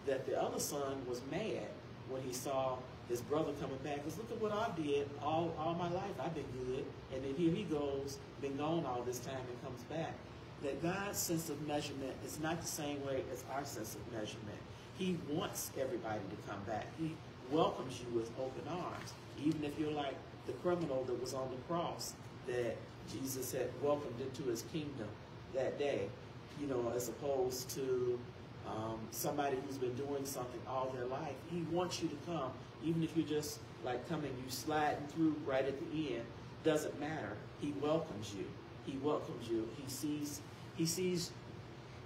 that the other son was mad when he saw his brother coming back. Because look at what I did all, all my life. I've been good. And then here he goes, been gone all this time and comes back that God's sense of measurement is not the same way as our sense of measurement. He wants everybody to come back. He welcomes you with open arms, even if you're like the criminal that was on the cross that Jesus had welcomed into his kingdom that day, you know, as opposed to um, somebody who's been doing something all their life. He wants you to come, even if you're just like coming, you sliding through right at the end. Doesn't matter. He welcomes you. He welcomes you. He sees he sees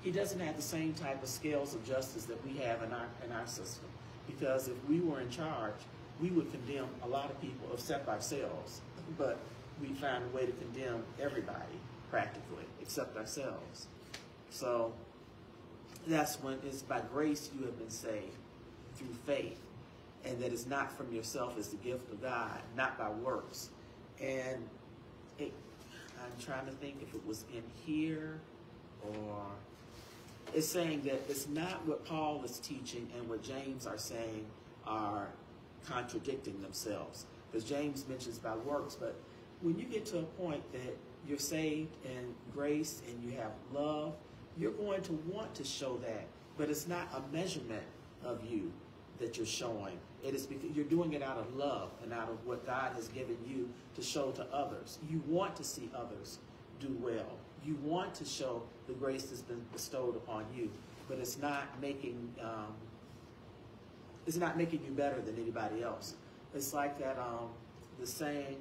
he doesn't have the same type of scales of justice that we have in our in our system. Because if we were in charge, we would condemn a lot of people except ourselves. But we find a way to condemn everybody practically except ourselves. So that's when it's by grace you have been saved through faith, and that is not from yourself, it's the gift of God, not by works. And it, I'm trying to think if it was in here or it's saying that it's not what Paul is teaching and what James are saying are contradicting themselves. Because James mentions by works, but when you get to a point that you're saved in grace and you have love, you're going to want to show that. But it's not a measurement of you that you're showing. It is because you're doing it out of love and out of what God has given you to show to others. You want to see others do well. You want to show the grace that's been bestowed upon you, but it's not making um, it's not making you better than anybody else. It's like that um, the saying.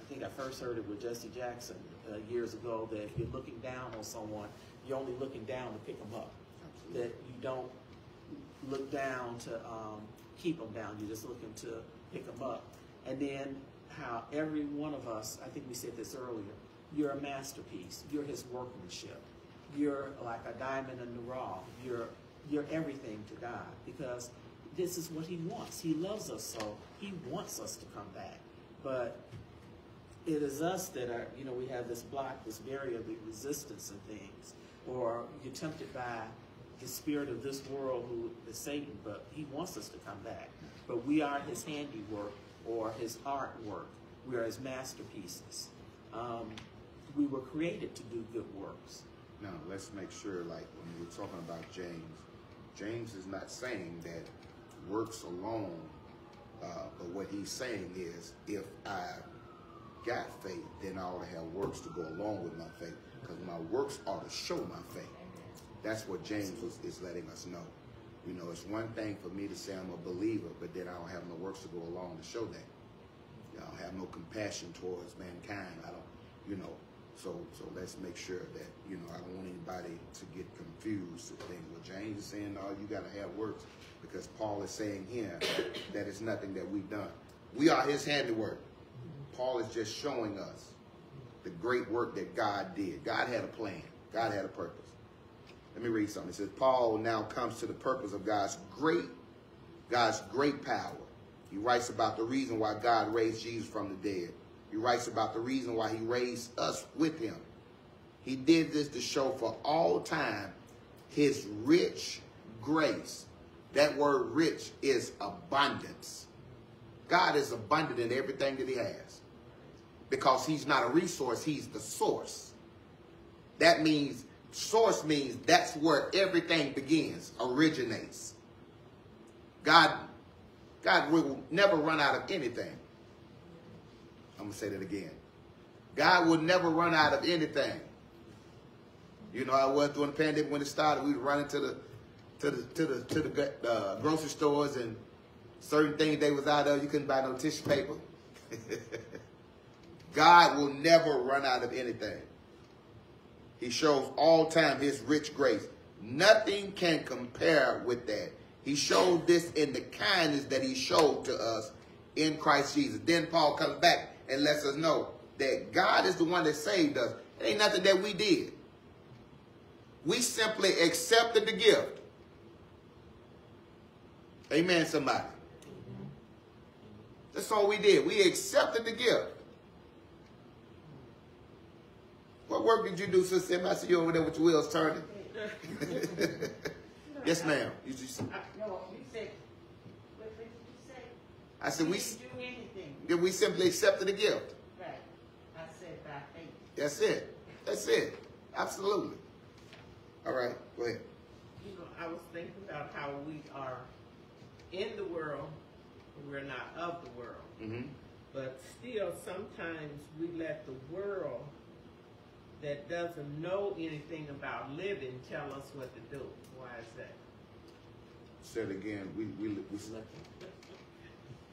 I think I first heard it with Jesse Jackson uh, years ago that if you're looking down on someone, you're only looking down to pick them up. That you don't look down to um, keep them down. You're just looking to pick them up. And then how every one of us, I think we said this earlier, you're a masterpiece. You're his workmanship. You're like a diamond in the raw. You're you're everything to God because this is what he wants. He loves us so he wants us to come back. But it is us that are, you know, we have this block, this barrier, the resistance and things. Or you're tempted by the spirit of this world who is Satan, but he wants us to come back. But we are his handiwork or his artwork. We are his masterpieces. Um, we were created to do good works. Now, let's make sure, like, when we're talking about James, James is not saying that works alone, uh, but what he's saying is, if I got faith, then I ought to have works to go along with my faith, because my works ought to show my faith. That's what James was, is letting us know. You know, it's one thing for me to say I'm a believer, but then I don't have no works to go along to show that. I don't have no compassion towards mankind. I don't, you know, so so let's make sure that, you know, I don't want anybody to get confused to think, well, James is saying, no, you got to have works, because Paul is saying here that it's nothing that we've done. We are his handiwork. Paul is just showing us the great work that God did. God had a plan. God had a purpose. Let me read something. It says, Paul now comes to the purpose of God's great, God's great power. He writes about the reason why God raised Jesus from the dead. He writes about the reason why he raised us with him. He did this to show for all time his rich grace. That word rich is abundance. God is abundant in everything that he has. Because he's not a resource, he's the source. That means source means that's where everything begins, originates. God, God will never run out of anything. I'm gonna say that again. God will never run out of anything. You know, I was during the pandemic when it started. We were running to the to the to the to the uh, grocery stores and certain things they was out of. You couldn't buy no tissue paper. God will never run out of anything. He shows all time his rich grace. Nothing can compare with that. He showed this in the kindness that he showed to us in Christ Jesus. Then Paul comes back and lets us know that God is the one that saved us. It ain't nothing that we did. We simply accepted the gift. Amen, somebody. That's all we did. We accepted the gift. What work did you do, Sister Emma? I see you over there with your wheels turning. yes, ma'am. You just, No, you said, what did you say? I said we, Didn't do anything. that we simply accepted the gift. Right. I said by faith. That's it. That's it. Absolutely. All right, go ahead. You know, I was thinking about how we are in the world, and we're not of the world. Mm-hmm. But still, sometimes we let the world that doesn't know anything about living tell us what to do. Why is that? Said again, we, we, we,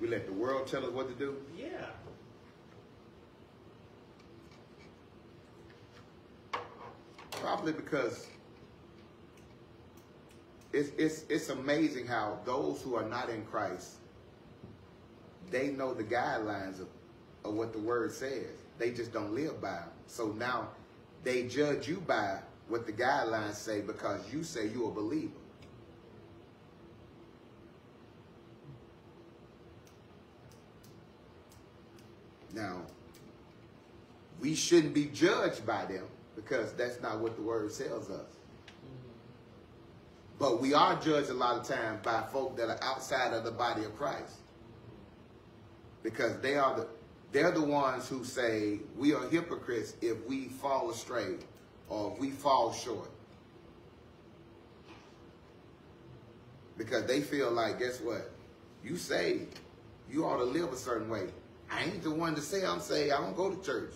we let the world tell us what to do. Yeah. Probably because it's it's it's amazing how those who are not in Christ, they know the guidelines of, of what the word says. They just don't live by them. So now they judge you by what the guidelines say because you say you're a believer. Now, we shouldn't be judged by them because that's not what the word tells us. Mm-hmm. But we are judged a lot of times by folk that are outside of the body of Christ. Because they are the they're the ones who say we are hypocrites if we fall astray or if we fall short. Because they feel like, guess what? You saved. You ought to live a certain way. I ain't the one to say I'm saved. I don't go to church.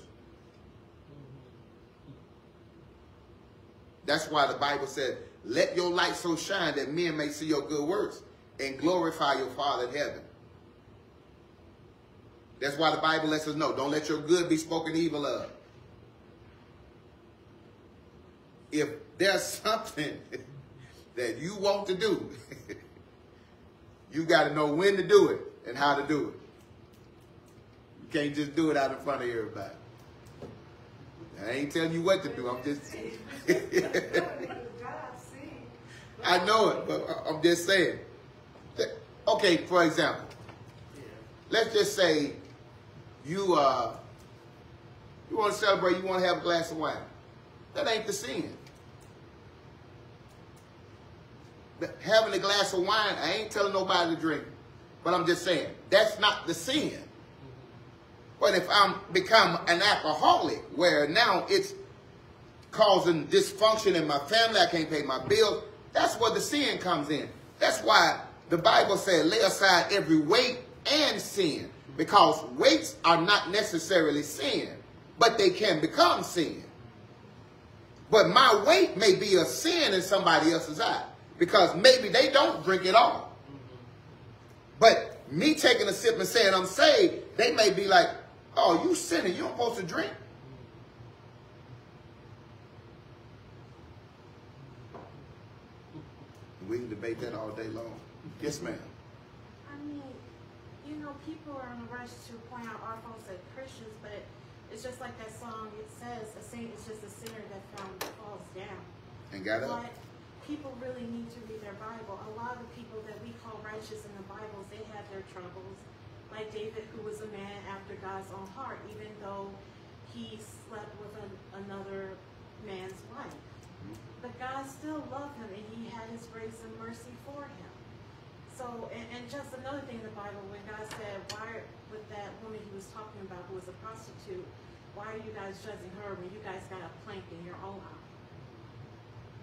That's why the Bible said, let your light so shine that men may see your good works and glorify your Father in heaven. That's why the Bible lets us know, don't let your good be spoken evil of. If there's something that you want to do, you got to know when to do it and how to do it. Can't just do it out in front of everybody. I ain't telling you what to do. I'm just. I know it, but I'm just saying. Okay, for example, let's just say you uh you want to celebrate, you want to have a glass of wine. That ain't the sin. But having a glass of wine, I ain't telling nobody to drink. But I'm just saying, that's not the sin. But if I'm become an alcoholic, where now it's causing dysfunction in my family, I can't pay my bills, that's where the sin comes in. That's why the Bible said, lay aside every weight and sin. Because weights are not necessarily sin, but they can become sin. But my weight may be a sin in somebody else's eye. Because maybe they don't drink at all. But me taking a sip and saying I'm saved, they may be like, oh, you sinning, you don't supposed to drink. We can debate that all day long. Yes, ma'am. I mean, you know, people are in a rush to point out our faults as Christians, but it's just like that song. It says a saint is just a sinner that found falls down. And got up. But people really need to read their Bible. A lot of people that we call righteous in the Bibles, they had their troubles. Like David, who was a man after God's own heart, even though he slept with an, another man's wife. But God still loved him, and he had his grace and mercy for him. So, and, and just another thing in the Bible, when God said, why, with that woman he was talking about who was a prostitute, why are you guys judging her when you guys got a plank in your own eye?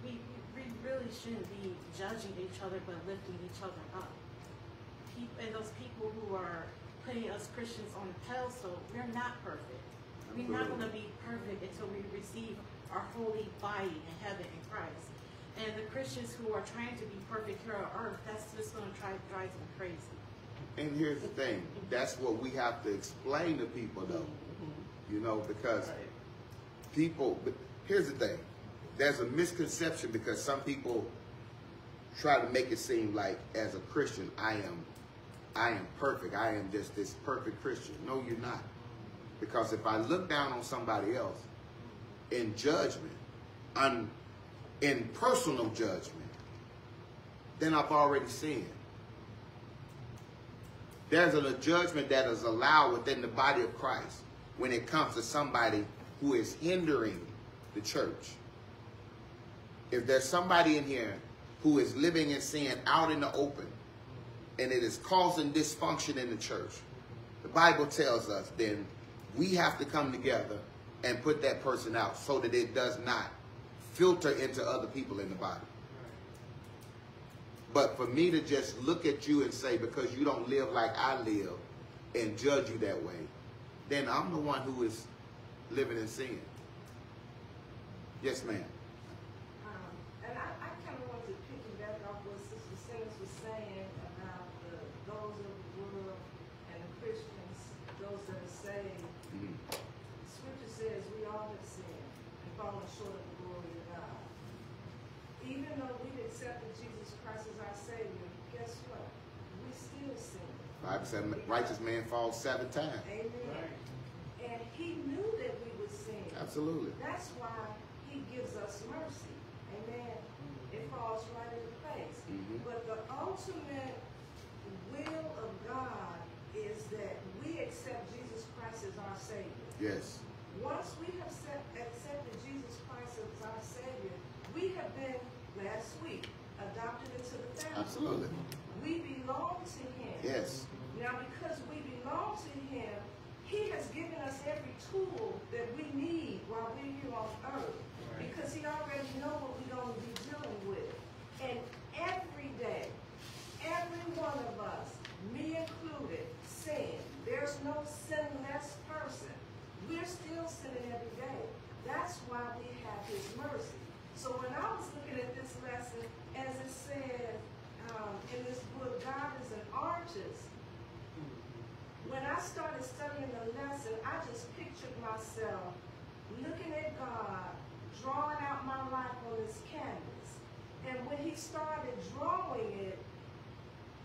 We, we really shouldn't be judging each other, but lifting each other up. People, and those people who are putting us Christians on a pedestal, we're not perfect. We're not going to be perfect until we receive our holy body in heaven in Christ. And the Christians who are trying to be perfect here on earth, that's just going to try to drive them crazy. And here's the thing. That's what we have to explain to people, though. You know, because people, but here's the thing. There's a misconception because some people try to make it seem like as a Christian, I am, I am perfect. I am just this perfect Christian. No, you're not. Because if I look down on somebody else in judgment, un, in personal judgment, then I've already sinned. There's a judgment that is allowed within the body of Christ when it comes to somebody who is hindering the church. If there's somebody in here who is living in sin out in the open and it is causing dysfunction in the church, the Bible tells us then we have to come together and put that person out so that it does not filter into other people in the body. But for me to just look at you and say, because you don't live like I live, and judge you that way, then I'm the one who is living in sin. Yes, ma'am. Um, and I, I kind of wanted to piggyback off what Sister Simmons was saying about the, those of the world and the Christians, those that are saved. Mhm. Scripture says we all have sinned and fallen short of the glory of God. even though we've accepted Jesus Christ as our Savior, guess what? We still sin. Bible said righteous man falls seven times. Amen. And he knew that we would sin. Absolutely. That's why he gives us mercy. Amen. It falls right into place. Mhm. But the ultimate will of God is that we accept Jesus Christ as our Savior. Yes. Once we have accepted Jesus Christ as our Savior, we have been, last week, adopted into the family. Absolutely. We belong to Him. Yes. Now, because we belong to Him, He has given us every tool that we need while we're here on earth. Right. Because He already knows what we're going to be dealing with. And every day, every one of us, me included, sin. There's no sinless person. We're still sinning every day. That's why we have His mercy. So when I was looking at this lesson, as it said um, in this book, God is an artist. When I started studying the lesson, I just pictured myself looking at God, drawing out my life on this canvas. And when he started drawing it,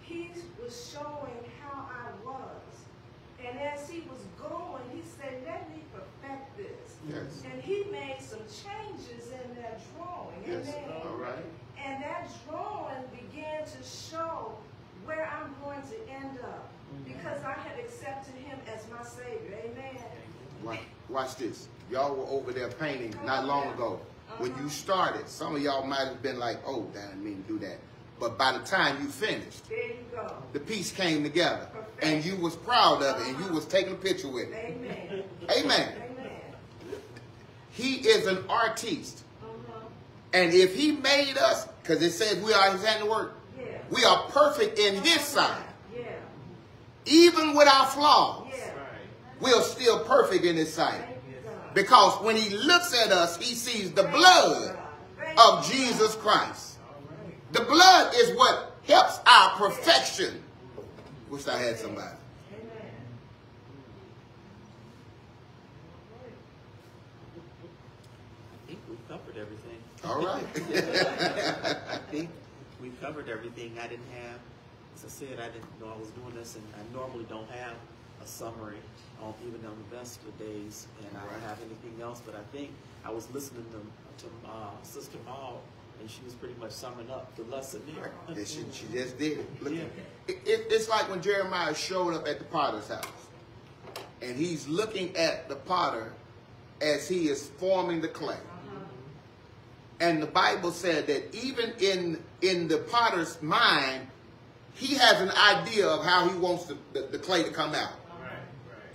he was showing how I was. And as he was going, he said, let me perfect this. Yes. And he made some changes in that drawing. Yes. Amen. All right. And that drawing began to show where I'm going to end up because I had accepted him as my Savior. Amen. Watch, watch this. Y'all were over there painting not long ago. When you started, some of y'all might have been like, oh, I didn't mean to do that. But by the time you finished, There you go. the piece came together. And you was proud of it and you was taking a picture with it. Amen. Amen. Amen. He is an artiste. Uh-huh. And if he made us, because it says we are his handiwork. We are perfect in his sight. Even with our flaws, we're still perfect in his sight. Thank you, God. Because when he looks at us, he sees the blood of Jesus Christ. The blood is what helps our perfection. Wish I had somebody. I think we've covered everything. All right. I think we covered everything. I didn't have, as I said, I didn't know I was doing this, and I normally don't have a summary on even on the best of days, and I don't have anything else. But I think I was listening to to uh, Sister Maul, and she was pretty much summing up the lesson there. Yeah, she, she just did it. Look, Yeah. it, it- It's like when Jeremiah showed up at the potter's house. And he's looking at the potter as he is forming the clay. And the Bible said that even in, in the potter's mind, he has an idea of how he wants the, the, the clay to come out. Right. Right.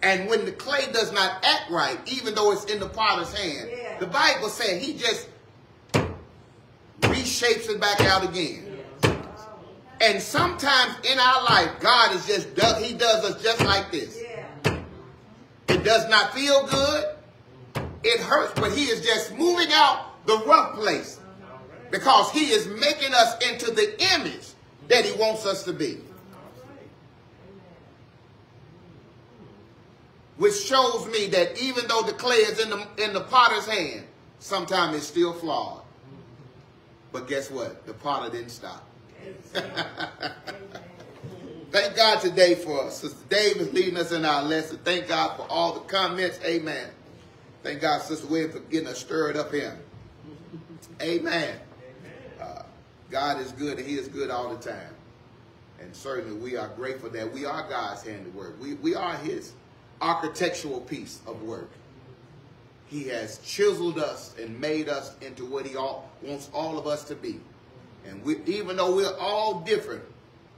And when the clay does not act right, even though it's in the potter's hand, Yeah. the Bible said he just reshapes it back out again. And sometimes in our life, God is just, he does us just like this. Yeah. It does not feel good. It hurts, but he is just moving out the rough place. Because he is making us into the image that he wants us to be. Which shows me that even though the clay is in the in the potter's hand, sometimes it's still flawed. But guess what? The potter didn't stop. Thank God today for us. Sister Davis leading us in our lesson. Thank God for all the comments. Amen. Thank God, Sister William, for getting us stirred up here. Amen. God is good and He is good all the time. And certainly we are grateful that we are God's handiwork. We, we are His architectural piece of work. He has chiseled us and made us into what He all, wants all of us to be. And we, even though we're all different,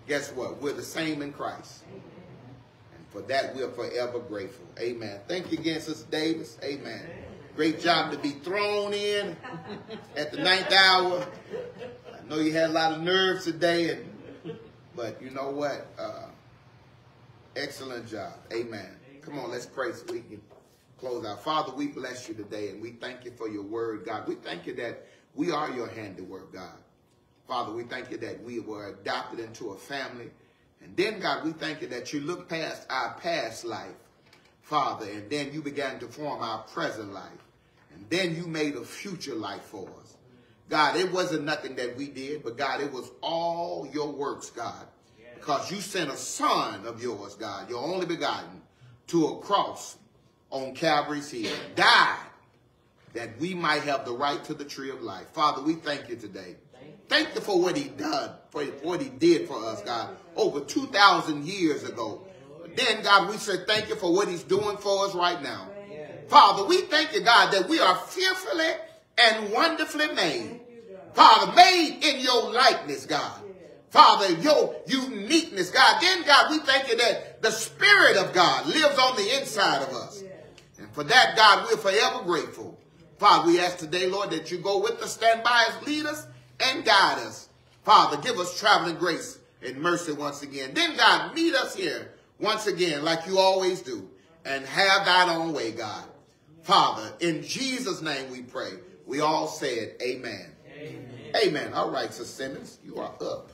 guess what? We're the same in Christ. And for that, we're forever grateful. Amen. Thank you again, Sister Davis. Amen. Great job to be thrown in at the ninth hour. I know you had a lot of nerves today, and but you know what? Uh, excellent job. Amen. Come on, let's pray so we can close out. Father, we bless you today, and we thank you for your word, God. We thank you that we are your handiwork, God. Father, we thank you that we were adopted into a family. And then, God, we thank you that you looked past our past life, Father, and then you began to form our present life. And then you made a future life for us. God, it wasn't nothing that we did, but God, it was all your works, God. Because you sent a son of yours, God, your only begotten, to a cross on Calvary's hill, died that we might have the right to the tree of life. Father, we thank you today. Thank you for what he done, for what he did for us, God, over 2,000 years ago. Then, God, we say thank you for what he's doing for us right now. Father, we thank you, God, that we are fearfully and wonderfully made. Father, made in your likeness, God. Father, your uniqueness, God. Then, God, we thank you that the Spirit of God lives on the inside of us. And for that, God, we're forever grateful. Father, we ask today, Lord, that you go with us, stand by us, lead us, and guide us. Father, give us traveling grace and mercy once again. Then, God, meet us here once again, like you always do, and have thine own way, God. Father, in Jesus' name we pray. We all said amen. Amen. Amen. All right, Sister Simmons, you are up.